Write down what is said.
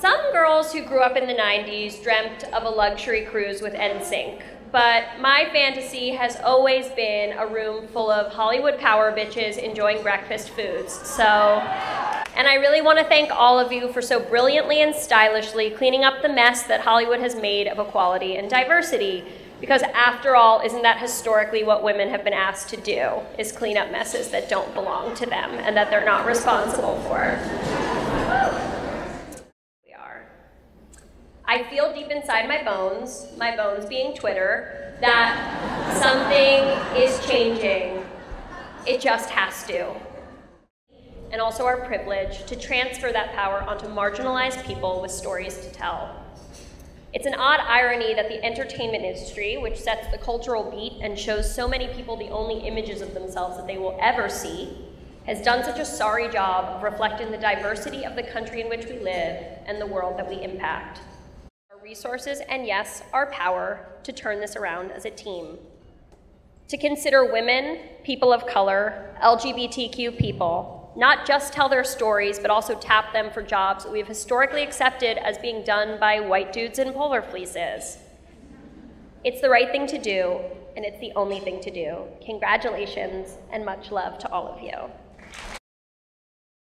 Some girls who grew up in the 90s dreamt of a luxury cruise with NSYNC, but my fantasy has always been a room full of Hollywood power bitches enjoying breakfast foods. So, and I really want to thank all of you for so brilliantly and stylishly cleaning up the mess that Hollywood has made of equality and diversity. Because after all, isn't that historically what women have been asked to do, is clean up messes that don't belong to them and that they're not responsible for? I feel deep inside my bones, my bones being Twitter, that something is changing. It just has to. And also our privilege to transfer that power onto marginalized people with stories to tell. It's an odd irony that the entertainment industry, which sets the cultural beat and shows so many people the only images of themselves that they will ever see, has done such a sorry job of reflecting the diversity of the country in which we live and the world that we impact. Our resources and, yes, our power to turn this around as a team. To consider women, people of color, LGBTQ people, not just tell their stories, but also tap them for jobs that we've historically accepted as being done by white dudes in polar fleeces. It's the right thing to do, and it's the only thing to do. Congratulations, and much love to all of you.